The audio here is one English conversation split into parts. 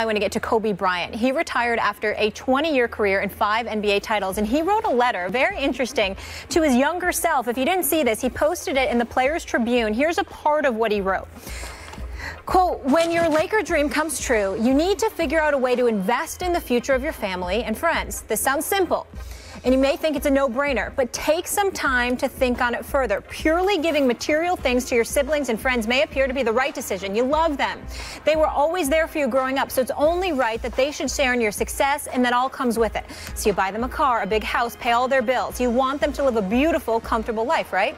I want to get to Kobe Bryant. He retired after a 20-year career and five NBA titles, and he wrote a letter, very interesting, to his younger self. If you didn't see this, he posted it in the Players Tribune. Here's a part of what he wrote. Quote, when your Laker dream comes true, you need to figure out a way to invest in the future of your family and friends. This sounds simple. And you may think it's a no-brainer, but take some time to think on it further. Purely giving material things to your siblings and friends may appear to be the right decision. You love them. They were always there for you growing up, so it's only right that they should share in your success, and that all comes with it. So you buy them a car, a big house, pay all their bills. You want them to live a beautiful, comfortable life, right?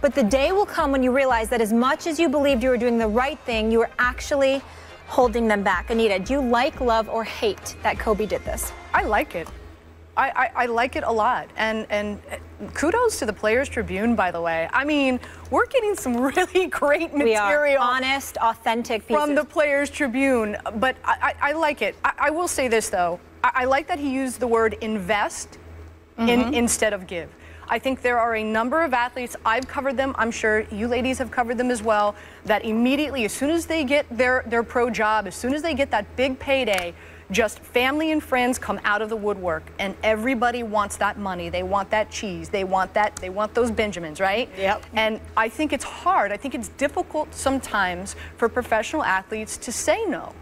But the day will come when you realize that as much as you believed you were doing the right thing, you were actually holding them back. Anita, do you like, love, or hate that Kobe did this? I like it. I, I, I, like it a lot. And, and kudos to the Players Tribune, by the way. I mean, we're getting some really great material. honest, authentic pieces. From the Players Tribune. But I, I like it. I, will say this, though. I, like that he used the word invest mm -hmm. in, mm-hmm. instead of give. I think there are a number of athletes, I've covered them, I'm sure you ladies have covered them as well, that immediately, as soon as they get their, their pro job, as soon as they get that big payday, just family and friends come out of the woodwork and everybody wants that money they want that cheese they want that they want those benjamins right yep and i think it's hard i think it's difficult sometimes for professional athletes to say no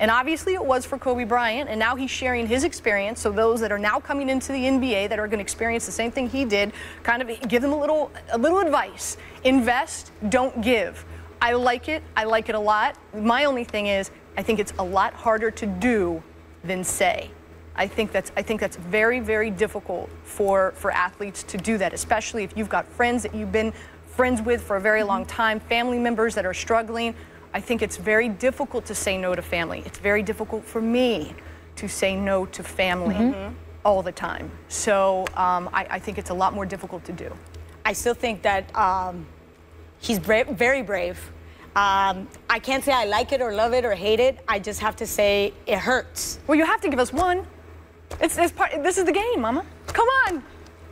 and obviously it was for Kobe Bryant, and now he's sharing his experience. So those that are now coming into the NBA that are going to experience the same thing he did, kind of give them a little a little advice. Invest, don't give. I like it. I like it a lot. My only thing is I think it's a lot harder to do than say. I think that's I think that's very very difficult for for athletes to do that, especially if you've got friends that you've been friends with for a very long time, family members that are struggling. I think it's very difficult to say no to family. It's very difficult for me to say no to family mm -hmm. all the time. So um, I, I, think it's a lot more difficult to do. I still think that um, he's brave, very brave um, I can't say I like it or love it or hate it. I just have to say it hurts. Well, you have to give us one. It's, it's part, this is the game, Mama. Come on.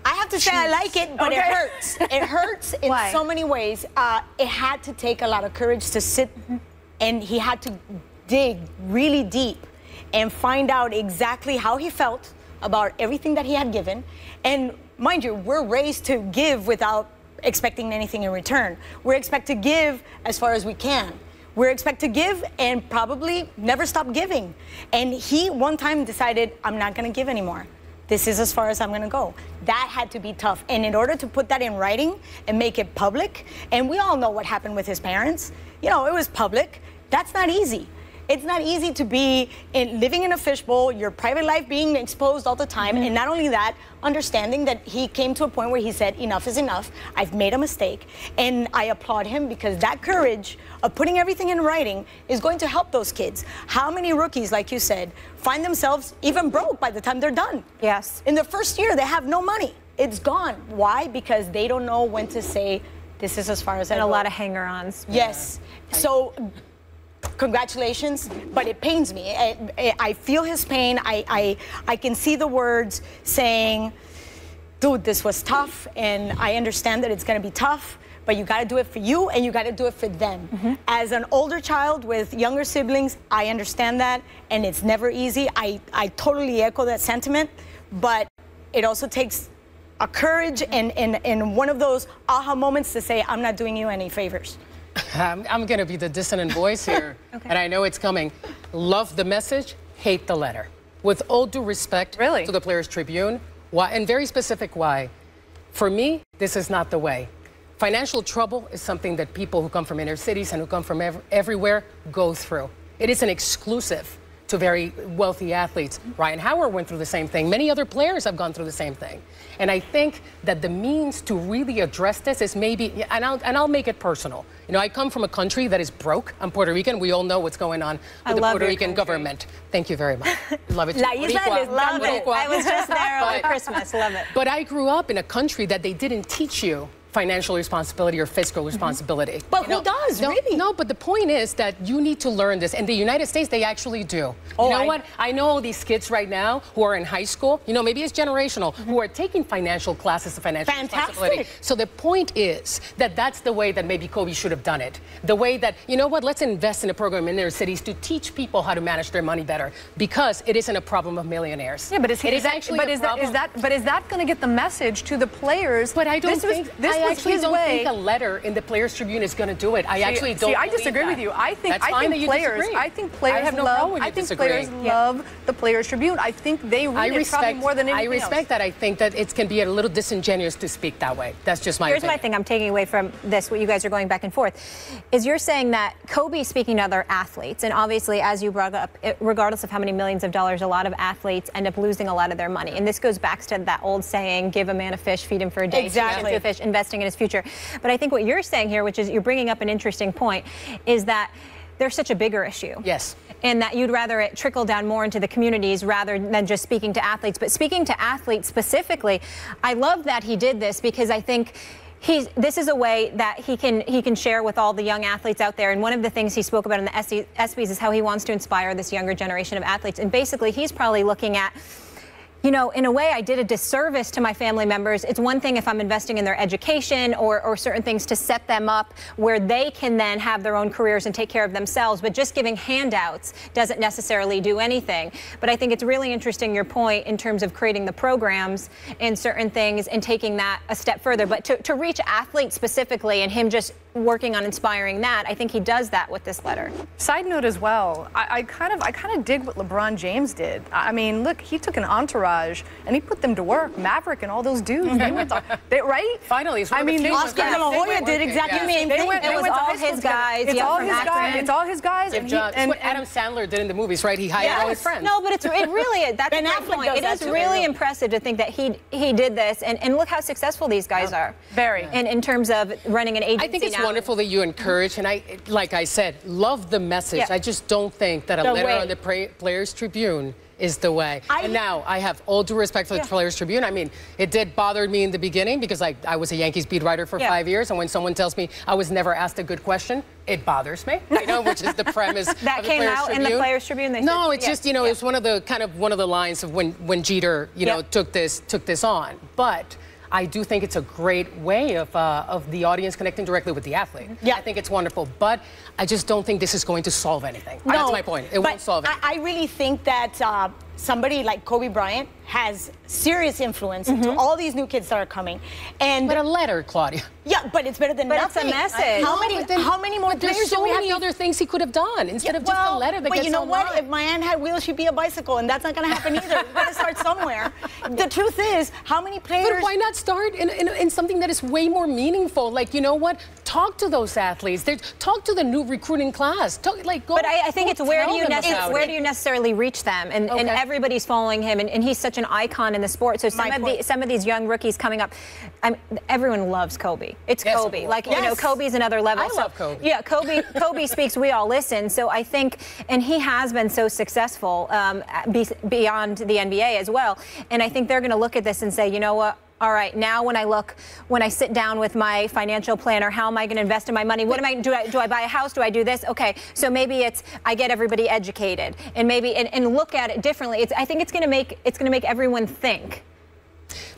I have to say I like it, but okay. it hurts. It hurts in Why? so many ways. Uh, it had to take a lot of courage to sit, and he had to dig really deep and find out exactly how he felt about everything that he had given. And mind you, we're raised to give without expecting anything in return. We're expected to give as far as we can. We're expected to give and probably never stop giving. And he one time decided, I'm not going to give anymore. This is as far as I'm going to go. That had to be tough. And in order to put that in writing and make it public, and we all know what happened with his parents, you know, it was public. That's not easy. It's not easy to be in, living in a fishbowl, your private life being exposed all the time, mm -hmm. and not only that, understanding that he came to a point where he said, enough is enough, I've made a mistake, and I applaud him because that courage of putting everything in writing is going to help those kids. How many rookies, like you said, find themselves even broke by the time they're done? Yes. In the first year, they have no money. It's gone. Why? Because they don't know when to say, this is as far as and I And a lot of hanger-ons. Yes. Yeah. So congratulations, but it pains me. I, I feel his pain. I, I, I can see the words saying, dude, this was tough, and I understand that it's gonna be tough, but you gotta do it for you and you gotta do it for them. Mm -hmm. As an older child with younger siblings, I understand that, and it's never easy. I, I totally echo that sentiment, but it also takes a courage and, and, and one of those aha moments to say, I'm not doing you any favors. I'm, I'm going to be the dissonant voice here, okay. and I know it's coming. Love the message, hate the letter. With all due respect really? to the Players Tribune, why, and very specific why. For me, this is not the way. Financial trouble is something that people who come from inner cities and who come from ev everywhere go through. It is an exclusive to very wealthy athletes. Ryan Howard went through the same thing. Many other players have gone through the same thing. And I think that the means to really address this is maybe, and I'll, and I'll make it personal. You know, I come from a country that is broke. I'm Puerto Rican. We all know what's going on with I the Puerto Rican country. government. Thank you very much. Love it. La Isla love it. I was just there over Christmas. Love it. But I grew up in a country that they didn't teach you financial responsibility or fiscal responsibility. Mm-hmm. But You who does, no, really? No, but the point is that you need to learn this. In the United States, they actually do. Oh, you know I- what? I know all these kids right now who are in high school, you know, maybe it's generational, who are taking financial classes of financial. Fantastic. responsibility. So the point is that that's the way that maybe Kobe should have done it. The way that, you know what, let's invest in a program in their cities to teach people how to manage their money better because it isn't a problem of millionaires. Yeah, but is, it is that, actually but a is that, is problem- that but is that going to get the message to the players? But I don't this was, think this I was actually his don't way. think a letter in the Players Tribune is going to do it. I actually don't. See, I disagree that. with you. I think That's I fine think that players. disagree. I think players I have no love. problem with I think disagreeing. players love the Players Tribune. I think they read I it respect. probably more than I respect else. that. I think that it can be a little disingenuous to speak that way. That's just my Here's what I opinion. think I'm taking away from this, what you guys are going back and forth, is you're saying that Kobe speaking to other athletes, and obviously, as you brought up, it- regardless of how many millions of dollars, a lot of athletes end up losing a lot of their money. And this goes back to that old saying, give a man a fish, feed him for a day, feed him Exactly. to a fish, investing in his future. But I think what you're saying here, which is you're bringing up an interesting point, is that there's such a bigger issue. Yes. And that you'd rather it trickle down more into the communities rather than just speaking to athletes. But speaking to athletes specifically, I love that he did this because I think he's this is a way that he can he can share with all the young athletes out there. And one of the things he spoke about in the ESPYS is how he wants to inspire this younger generation of athletes. And basically, he's probably looking at you know, in a way, I did a disservice to my family members. It's one thing if I'm investing in their education or, or certain things to set them up where they can then have their own careers and take care of themselves, but just giving handouts doesn't necessarily do anything. But I think it's really interesting your point in terms of creating the programs and certain things and taking that a step further. But to, to reach athletes specifically and him just working on inspiring that, I think he does that with this letter. Side note as well, I, I kind of I kind of dig what LeBron James did. I I mean, look, he took an entourage and he put them to work. Maverick and all those dudes, they went to, they, right? Finally, it's I of the mean, few they, ones Oscar that De La they Hoya did exactly the same thing. It they was went all his together. guys, It's all his guys. It's all his guys. Steve and he- Jobs. and- what Adam Sandler did in the movies, right? He hired all his friends. No, but it's it really that's Ben a great point. does It that is really impressive to think that he he did this, and, and look how successful these guys are. Very. In in terms of running an agency. It's wonderful that you encourage, and I, like I said, love the message. Yeah. I just don't think that a The letter way. on the pra- Players Tribune is the way. I- and now I have all due respect for the Players Tribune. I mean, it did bother me in the beginning because I, I was a Yankees beat writer for Yeah. five years, and when someone tells me I was never asked a good question, it bothers me. You know, which is the premise That of the came Players out in the Tribune. Players Tribune? They no, said- it's yeah. just you know, Yeah. it's one of the kind of one of the lines of when when Jeter, you know, took this took this on, but. I do think it's a great way of, uh, of the audience connecting directly with the athlete. Yeah. I think it's wonderful, but I just don't think this is going to solve anything. No, That's my point. It won't solve it. I, I really think that uh, somebody like Kobe Bryant has serious influence to mm-hmm. all these new kids that are coming. And but a letter, Claudia. yeah, but it's better than But it's a nothing. message. How many? then- how many more but there's so do we have many to- other things he could have done instead of just well, a letter that but gets you know what? If my aunt had wheels, she'd be a bicycle, and that's not going to happen either. we got to start somewhere. The truth is, how many players? But why not start in, in, in something that is way more meaningful? Like, you know what? Talk to those athletes. They, talk to the new recruiting class. Talk, like, go, But I, I think go it's where do you them nec- where it. do you necessarily reach them, and, and everybody's following him, and, and he's such an icon in the sport. So some My of point. the some of these young rookies coming up, I'm, everyone loves Kobe. It's Yes, Kobe, of like you know. Kobe's another level. I So, love Kobe. Yeah, Kobe. Kobe speaks. We all listen. So I think, and he has been so successful um, be, beyond the NBA as well. And I think they're going to look at this and say, you know what? All right, now when I look, when I sit down with my financial planner, how am I going to invest in my money? What am I do? I do I buy a house? Do I do this? Okay, so maybe it's I get everybody educated, and maybe and, and look at it differently. It's I think it's going to make it's going to make everyone think.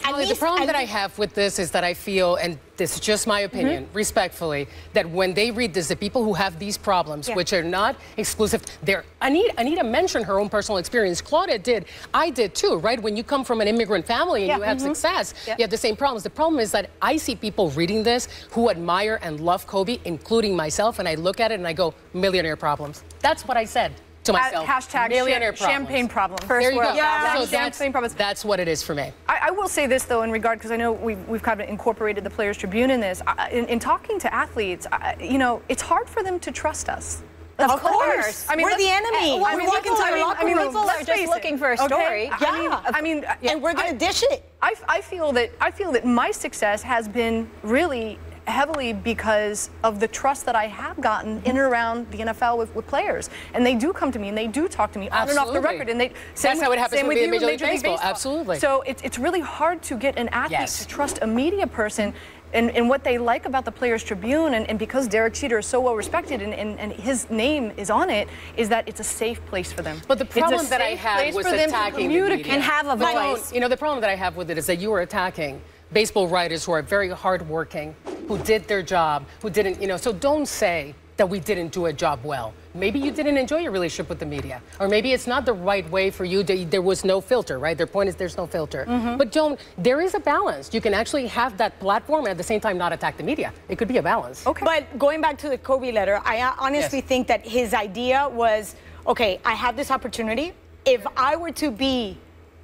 At Well, the problem that I have with this is that I feel, and this is just my opinion, Mm-hmm. respectfully, that when they read this, the people who have these problems, Yeah. which are not exclusive, they're. Anita, Anita mentioned her own personal experience. Claudia did. I did too, right? When you come from an immigrant family and Yeah. you have Mhm. success, Yeah. you have the same problems. The problem is that I see people reading this who admire and love Kobe, including myself, and I look at it and I go, millionaire problems. That's what I said to myself. hashtag millionaire cha- champagne problems. There you go. world Yeah. So problems. that's, Champagne problems. that's what it is for me. I, I will say this though, in regard because I know we've, we've kind of incorporated the Players Tribune in this. I, in, in talking to athletes, I, you know, it's hard for them to trust us. Of course. I mean, We're the enemy. Eh, well, we people walk into are- the I mean, locker I mean, room. people are just looking it, for a okay? story. I mean, Yeah. I mean, and we're going to dish it. I, I feel that I feel that my success has been really heavily because of the trust that I have gotten in and mm-hmm. around the NFL with, with players. And they do come to me and they do talk to me on and off the record. And they That's same how with, it happens same with with the you Major League Major League Baseball. Baseball. Absolutely. So it's, it's really hard to get an athlete Yes. to trust a media person. And, and what they like about the Players Tribune, and, and because Derek Jeter is so well respected and, and, his name is on it, is that it's a safe place for them. But the problem that I had was for them to attacking the media. And have a voice. You know, the problem that I have with it is that you were attacking baseball writers who are very hardworking, who did their job, who didn't, you know. So don't say that we didn't do a job well. Maybe you didn't enjoy your relationship with the media, or maybe it's not the right way for you. To, there was no filter, right? Their point is there's no filter. Mm-hmm. But don't. There is a balance. You can actually have that platform and at the same time not attack the media. It could be a balance. Okay. But going back to the Kobe letter, I uh, honestly Yes. think that his idea was okay, I have this opportunity. If I were to be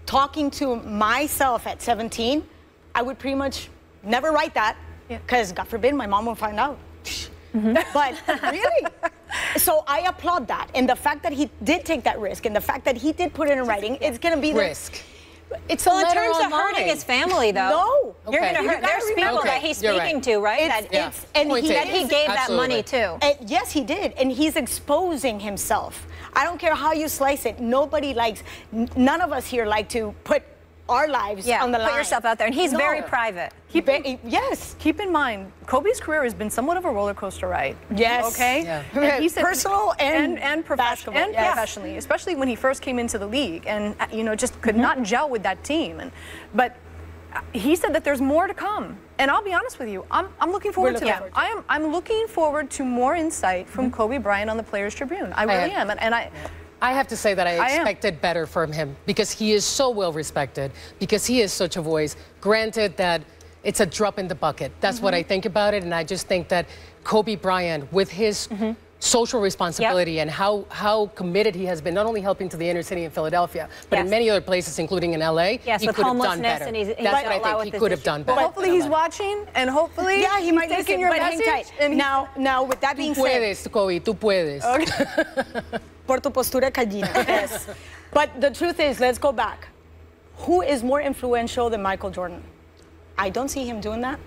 talking to myself at 17, I would pretty much never write that Yeah. because, God forbid, my mom will find out. Mm-hmm. But really, so I applaud that. And the fact that he did take that risk and the fact that he did put it in writing, it's going to be the- Risk. It's a Well, in terms of hurting his family, though. No. You're going to hurt. There's people remember- that he's speaking right. to, right? It's- that, it's- and Point he- that he gave that money to. And yes, he did. And he's exposing himself. I don't care how you slice it. Nobody likes, none of us here like to put our lives Yeah, on the line. put yourself out there. And he's No. very private. He ba- yes. Keep in mind, Kobe's career has been somewhat of a roller coaster ride. Yes. Okay. Yeah. And he said- Personal and and professional basketball, and yes. professionally, especially when he first came into the league and uh, you know just Mm-hmm. could not gel with that team. And but uh, he said that there's more to come. And I'll be honest with you, I'm, I'm looking forward looking to that. forward to I am I'm looking forward to more insight from Mm-hmm. Kobe Bryant on the Players Tribune. I really have- am. And, and I. I have to say that I I expected better from him because he is so well respected, because he is such a voice. Granted that it's a drop in the bucket. That's what I Mm-hmm. think about it. And I just think that Kobe Bryant, with his Mm-hmm. social responsibility and how, how committed he has been, not only helping to the inner city in Philadelphia, but in many other places, including in LA, Yes, he could have done better. and he's- he's That's what I think he could have done better. hopefully he's watching, and hopefully Yeah, he might taking listen. your But message. And now, now, with that being Tú said, puedes, Kobe, tú puedes. por tu postura gallina. Yes. but the truth is, let's go back. Who is more influential than Michael Jordan? I don't see him doing that.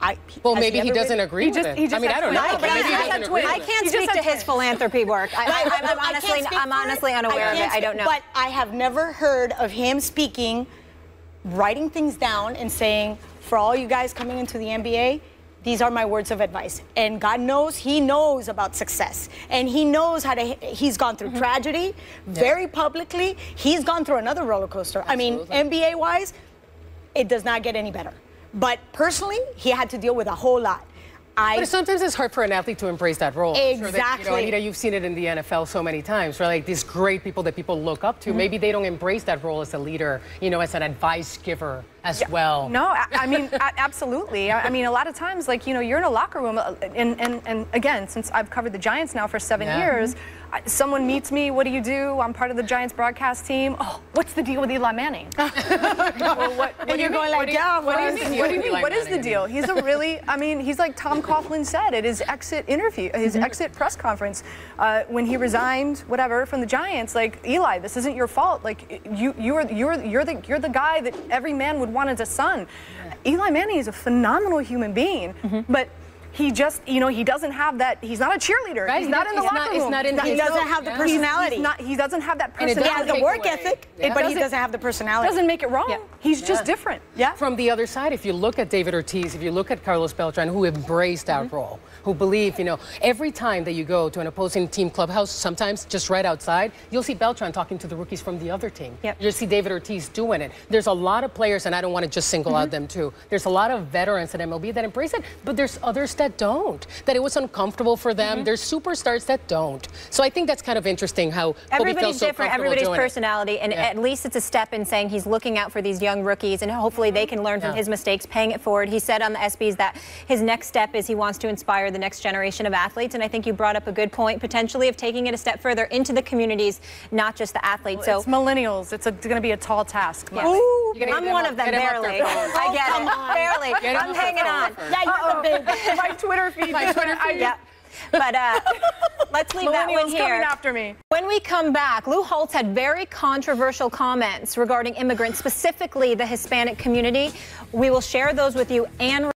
I, Well, maybe he ever doesn't been- agree He with just- it. just I mean, I don't know, I but maybe he can't- doesn't I agree with I can't speak to his philanthropy work. I, I, I- I'm, I can't honestly, speak I'm for it. honestly I unaware of can't it. I don't know. But I have never heard of him speaking, writing things down, and saying, for all you guys coming into the NBA, these are my words of advice. And God knows He knows about success. And He knows how to, He's gone through mm-hmm. tragedy very publicly. He's gone through another roller coaster. I mean, NBA wise, it does not get any better. But personally, he had to deal with a whole lot. I, But sometimes it's hard for an athlete to embrace that role. I'm sure that, you know, Anita, you've seen it in the NFL so many times, right? Like these great people that people look up to. Mm-hmm. Maybe they don't embrace that role as a leader, you know, as an advice giver as well. No, I, I mean, absolutely. I, I mean, a lot of times, like, you know, you're in a locker room, and, and, and again, since I've covered the Giants now for seven Yeah. years, I, someone meets me, what do you do? I'm part of the Giants broadcast team. Oh, what's the deal with Eli Manning? well, what, what and you you're going like, yeah, what do you mean? What do you mean? What is the deal? He's a really, I mean, he's like Tom Coughlin said at his exit interview, his Mm-hmm. exit press conference, uh, when he resigned, whatever, from the Giants. Like Eli, this isn't your fault. Like you, you're, you're, you're the, you're the guy that every man would want as a son. Eli Manning is a phenomenal human being, Mm-hmm. but. He just, you know, he doesn't have that. He's not a cheerleader. Right, He's he not in the he's locker not- it's room. not in He's his- He doesn't no- have the personality. He's not, he doesn't have that And it he personality. has the work away. ethic, Yeah. but he Doesn't- doesn't have the personality. doesn't make it wrong. Yeah. He's just different. Yeah. From the other side, if you look at David Ortiz, if you look at Carlos Beltran, who embraced that Mm-hmm. role, who believe, you know, every time that you go to an opposing team clubhouse, sometimes just right outside, you'll see Beltran talking to the rookies from the other team. Yep. You'll see David Ortiz doing it. There's a lot of players, and I don't want to just single Mm-hmm. out them too. There's a lot of veterans at MLB that embrace it, but there's others that don't. That it was uncomfortable for them. Mm-hmm. There's superstars that don't. So I think that's kind of interesting how Everybody's so different, everybody's doing it. personality, and Yeah. at least it's a step in saying he's looking out for these young rookies, and hopefully they can learn from Yeah. his mistakes, paying it forward. He said on the ESPYS that his next step is he wants to inspire the next generation of athletes, and I think you brought up a good point, potentially of taking it a step further into the communities, not just the athletes. so it's millennials. It's, going to be a tall task. Mike. Ooh, I'm one of them, get him off their barely. I get oh, it, on. barely. I'm hanging on. Yeah, you're the big. My Twitter feed. My Twitter feed. Yeah. But uh, let's leave that one here. coming after me. When we come back, Lou Holtz had very controversial comments regarding immigrants, specifically the Hispanic community. We will share those with you and